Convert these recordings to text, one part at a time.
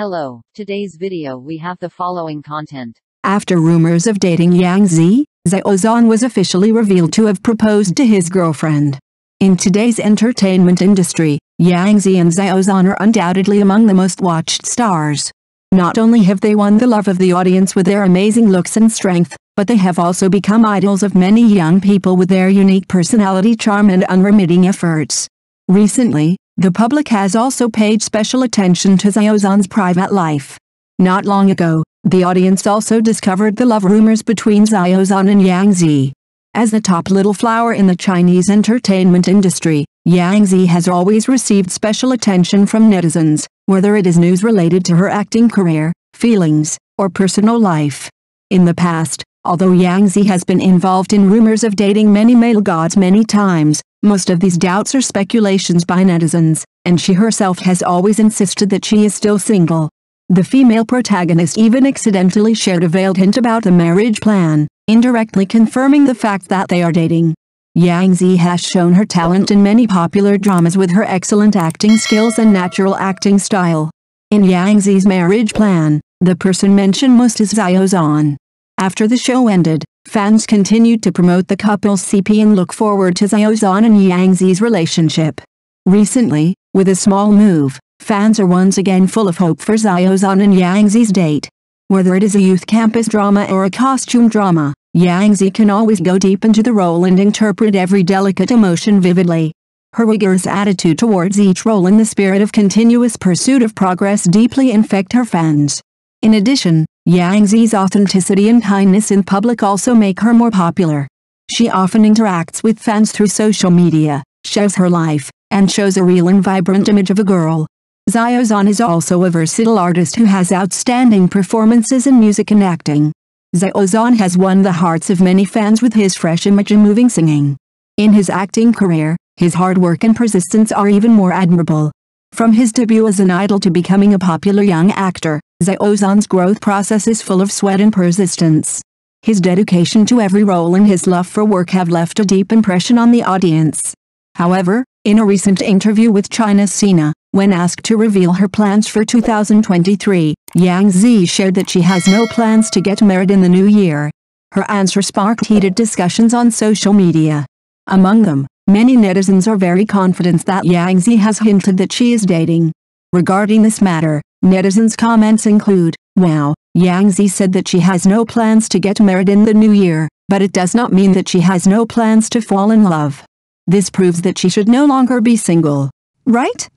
Hello, today's video we have the following content. After rumors of dating Yang Zi, Xiao Zhan was officially revealed to have proposed to his girlfriend. In today's entertainment industry, Yang Zi and Xiao Zhan are undoubtedly among the most watched stars. Not only have they won the love of the audience with their amazing looks and strength, but they have also become idols of many young people with their unique personality charm and unremitting efforts. Recently, the public has also paid special attention to Xiao Zhan's private life. Not long ago, the audience also discovered the love rumors between Xiao Zhan and Yang Zi. As the top little flower in the Chinese entertainment industry, Yang Zi has always received special attention from netizens, whether it is news related to her acting career, feelings, or personal life. In the past, although Yang Zi has been involved in rumors of dating many male gods many times, most of these doubts are speculations by netizens, and she herself has always insisted that she is still single. The female protagonist even accidentally shared a veiled hint about the marriage plan, indirectly confirming the fact that they are dating. Yang Zi has shown her talent in many popular dramas with her excellent acting skills and natural acting style. In Yang Zi's marriage plan, the person mentioned most is Xiao Zhan. After the show ended, Fans continued to promote the couple's CP and look forward to Zhan and Yang Zi's relationship. Recently, with a small move, fans are once again full of hope for Zhan and Yang Zi's date. Whether it is a youth campus drama or a costume drama, Yang Zi can always go deep into the role and interpret every delicate emotion vividly. Her rigorous attitude towards each role and the spirit of continuous pursuit of progress deeply infect her fans. In addition, Yang Zi's authenticity and kindness in public also make her more popular. She often interacts with fans through social media, shows her life, and shows a real and vibrant image of a girl. Xiao Zhan is also a versatile artist who has outstanding performances in music and acting. Xiao Zhan has won the hearts of many fans with his fresh image and moving singing. In his acting career, his hard work and persistence are even more admirable. From his debut as an idol to becoming a popular young actor, Xiao Zhan's growth process is full of sweat and persistence. His dedication to every role and his love for work have left a deep impression on the audience. However, in a recent interview with China Sina, when asked to reveal her plans for 2023, Yang Zi shared that she has no plans to get married in the new year. Her answer sparked heated discussions on social media. Among them, many netizens are very confident that Yang Zi has hinted that she is dating. Regarding this matter, netizens' comments include, Wow, Yang Zi said that she has no plans to get married in the new year, but it does not mean that she has no plans to fall in love. This proves that she should no longer be single. Right?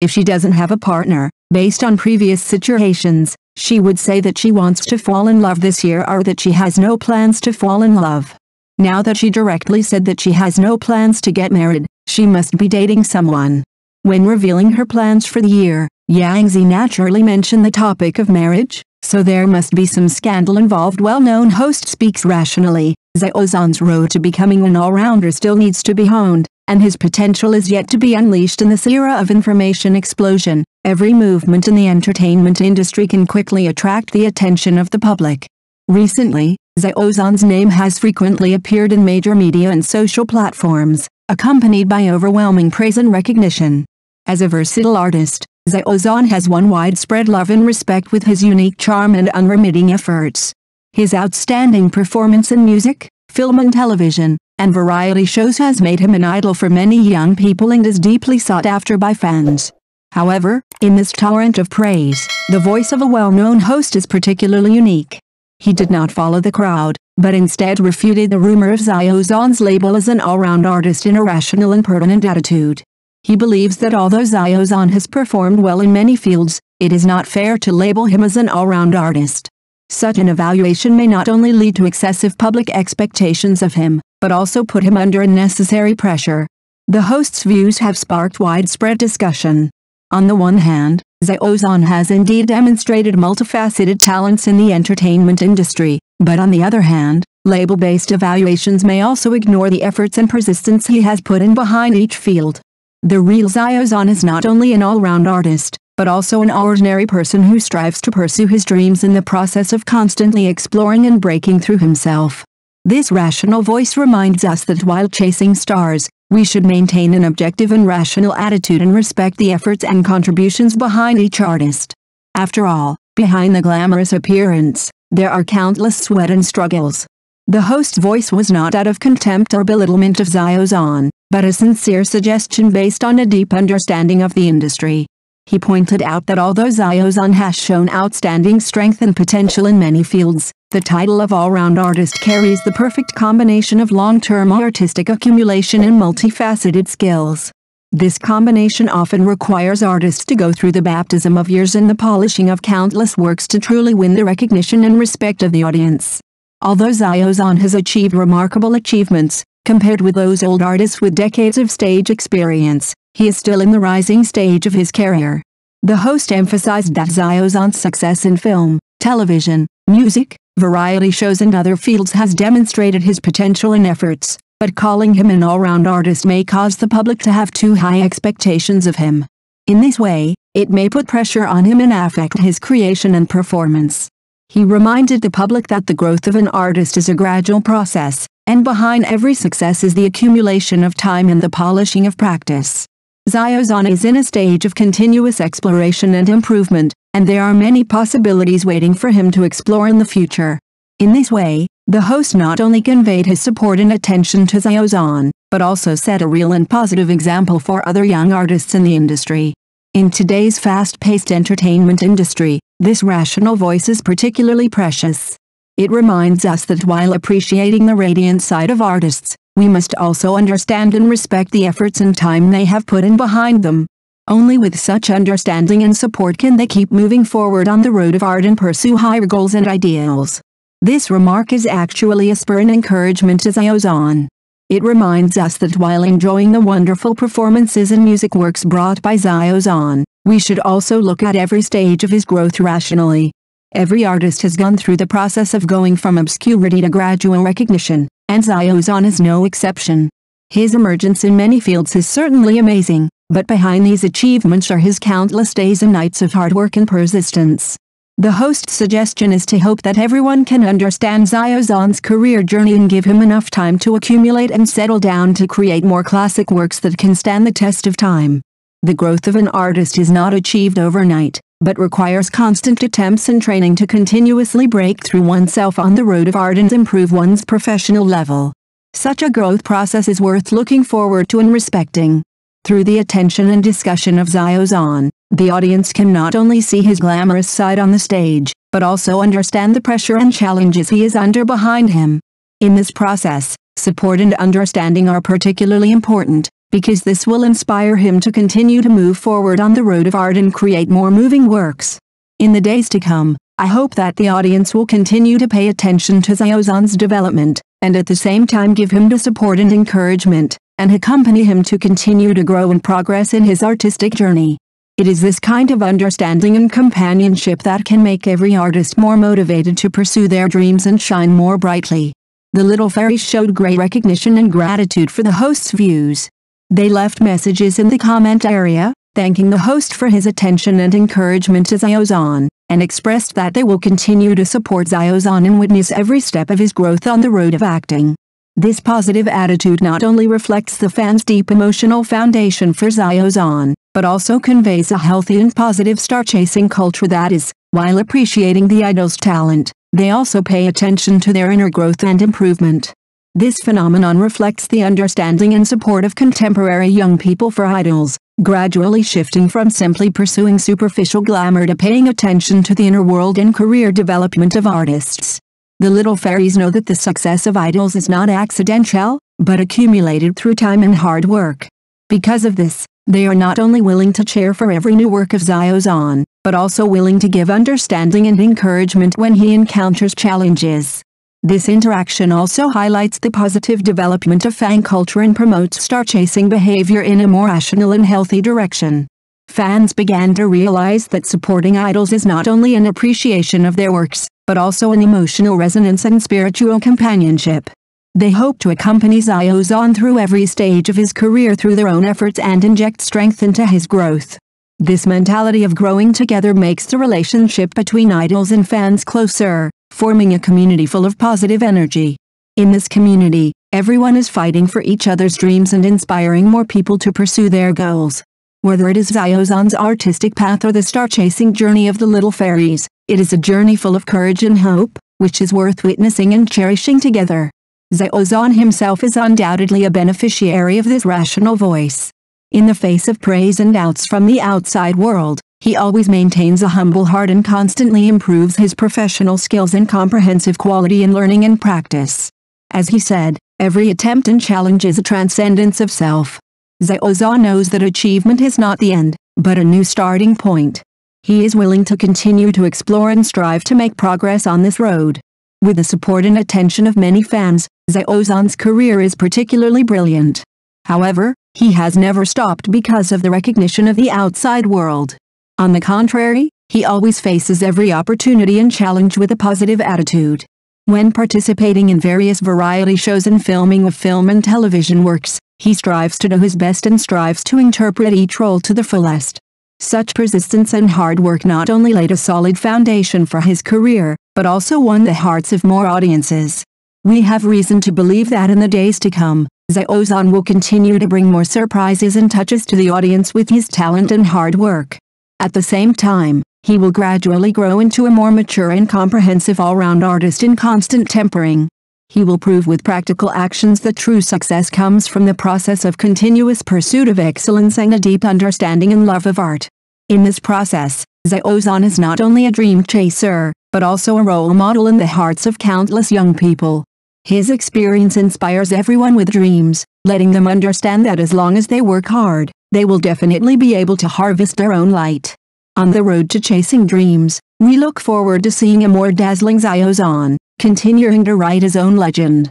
If she doesn't have a partner, based on previous situations, she would say that she wants to fall in love this year or that she has no plans to fall in love. Now that she directly said that she has no plans to get married, she must be dating someone. When revealing her plans for the year, Yang Zi naturally mentioned the topic of marriage, so there must be some scandal involved well-known host speaks rationally, Xiao Zhan's road to becoming an all-rounder still needs to be honed, and his potential is yet to be unleashed in this era of information explosion. Every movement in the entertainment industry can quickly attract the attention of the public. Recently, Xiao Zhan's name has frequently appeared in major media and social platforms, accompanied by overwhelming praise and recognition. As a versatile artist, Xiao Zhan has won widespread love and respect with his unique charm and unremitting efforts. His outstanding performance in music, film and television, and variety shows has made him an idol for many young people and is deeply sought after by fans. However, in this torrent of praise, the voice of a well-known host is particularly unique. He did not follow the crowd, but instead refuted the rumor of Xiao Zhan's label as an all-round artist in a rational and pertinent attitude. He believes that although Xiao Zhan has performed well in many fields, it is not fair to label him as an all-round artist. Such an evaluation may not only lead to excessive public expectations of him, but also put him under unnecessary pressure. The host's views have sparked widespread discussion. On the one hand, Xiao has indeed demonstrated multifaceted talents in the entertainment industry, but on the other hand, label-based evaluations may also ignore the efforts and persistence he has put in behind each field. The real Xiao is not only an all-round artist, but also an ordinary person who strives to pursue his dreams in the process of constantly exploring and breaking through himself. This rational voice reminds us that while chasing stars, we should maintain an objective and rational attitude and respect the efforts and contributions behind each artist. After all, behind the glamorous appearance, there are countless sweat and struggles. The host's voice was not out of contempt or belittlement of Xiao Zhan, but a sincere suggestion based on a deep understanding of the industry. He pointed out that although Xiao Zhan has shown outstanding strength and potential in many fields, the title of all-round artist carries the perfect combination of long-term artistic accumulation and multifaceted skills. This combination often requires artists to go through the baptism of years and the polishing of countless works to truly win the recognition and respect of the audience. Although Xiao Zhan has achieved remarkable achievements, compared with those old artists with decades of stage experience, he is still in the rising stage of his career. The host emphasized that Xiao Zhan's success in film, television, music, variety shows and other fields has demonstrated his potential and efforts, but calling him an all-round artist may cause the public to have too high expectations of him. In this way, it may put pressure on him and affect his creation and performance. He reminded the public that the growth of an artist is a gradual process, and behind every success is the accumulation of time and the polishing of practice. Xiao Zhan is in a stage of continuous exploration and improvement, and there are many possibilities waiting for him to explore in the future. In this way, the host not only conveyed his support and attention to Xiao Zhan, but also set a real and positive example for other young artists in the industry. In today's fast-paced entertainment industry, this rational voice is particularly precious. It reminds us that while appreciating the radiant side of artists, we must also understand and respect the efforts and time they have put in behind them. Only with such understanding and support can they keep moving forward on the road of art and pursue higher goals and ideals. This remark is actually a spur and encouragement to Xiao Zhan. It reminds us that while enjoying the wonderful performances and music works brought by Xiao Zhan, we should also look at every stage of his growth rationally. Every artist has gone through the process of going from obscurity to gradual recognition, and Xiao Zhan is no exception. His emergence in many fields is certainly amazing, but behind these achievements are his countless days and nights of hard work and persistence. The host's suggestion is to hope that everyone can understand Xiao Zhan's career journey and give him enough time to accumulate and settle down to create more classic works that can stand the test of time. The growth of an artist is not achieved overnight, but requires constant attempts and training to continuously break through oneself on the road of art and improve one's professional level. Such a growth process is worth looking forward to and respecting. Through the attention and discussion of Xiao Zhan, the audience can not only see his glamorous side on the stage, but also understand the pressure and challenges he is under behind him. In this process, support and understanding are particularly important, because this will inspire him to continue to move forward on the road of art and create more moving works. In the days to come, I hope that the audience will continue to pay attention to Xiao Zhan's development, and at the same time give him the support and encouragement and accompany him to continue to grow and progress in his artistic journey. It is this kind of understanding and companionship that can make every artist more motivated to pursue their dreams and shine more brightly. The little Fairy showed great recognition and gratitude for the host's views. They left messages in the comment area, thanking the host for his attention and encouragement to Xiao Zhan, and expressed that they will continue to support Xiao Zhan and witness every step of his growth on the road of acting. This positive attitude not only reflects the fans' deep emotional foundation for Xiao Zhan, but also conveys a healthy and positive star-chasing culture that is, while appreciating the idol's talent, they also pay attention to their inner growth and improvement. This phenomenon reflects the understanding and support of contemporary young people for idols, gradually shifting from simply pursuing superficial glamour to paying attention to the inner world and career development of artists. The little fairies know that the success of idols is not accidental, but accumulated through time and hard work. Because of this, they are not only willing to cheer for every new work of Xiao Zhan, but also willing to give understanding and encouragement when he encounters challenges. This interaction also highlights the positive development of fan culture and promotes star-chasing behavior in a more rational and healthy direction. Fans began to realize that supporting idols is not only an appreciation of their works, but also an emotional resonance and spiritual companionship. They hope to accompany Xiao Zhan through every stage of his career through their own efforts and inject strength into his growth. This mentality of growing together makes the relationship between idols and fans closer, forming a community full of positive energy. In this community, everyone is fighting for each other's dreams and inspiring more people to pursue their goals. Whether it is Xiao Zhan's artistic path or the star-chasing journey of the little fairies, it is a journey full of courage and hope, which is worth witnessing and cherishing together. Xiao Zhan himself is undoubtedly a beneficiary of this rational voice. In the face of praise and doubts from the outside world, he always maintains a humble heart and constantly improves his professional skills and comprehensive quality in learning and practice. As he said, every attempt and challenge is a transcendence of self. Xiao Zhan knows that achievement is not the end, but a new starting point. He is willing to continue to explore and strive to make progress on this road. With the support and attention of many fans, Xiao Zhan's career is particularly brilliant. However, he has never stopped because of the recognition of the outside world. On the contrary, he always faces every opportunity and challenge with a positive attitude. When participating in various variety shows and filming of film and television works, he strives to do his best and strives to interpret each role to the fullest. Such persistence and hard work not only laid a solid foundation for his career, but also won the hearts of more audiences. We have reason to believe that in the days to come, Xiao Zhan will continue to bring more surprises and touches to the audience with his talent and hard work. At the same time, he will gradually grow into a more mature and comprehensive all-round artist in constant tempering. He will prove with practical actions that true success comes from the process of continuous pursuit of excellence and a deep understanding and love of art. In this process, Xiao Zhan is not only a dream chaser, but also a role model in the hearts of countless young people. His experience inspires everyone with dreams, letting them understand that as long as they work hard, they will definitely be able to harvest their own light. On the road to chasing dreams, we look forward to seeing a more dazzling Xiao Zhan, continuing to write his own legend.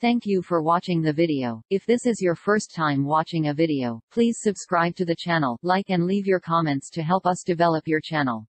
Thank you for watching the video. If this is your first time watching a video, please subscribe to the channel, like and leave your comments to help us develop your channel.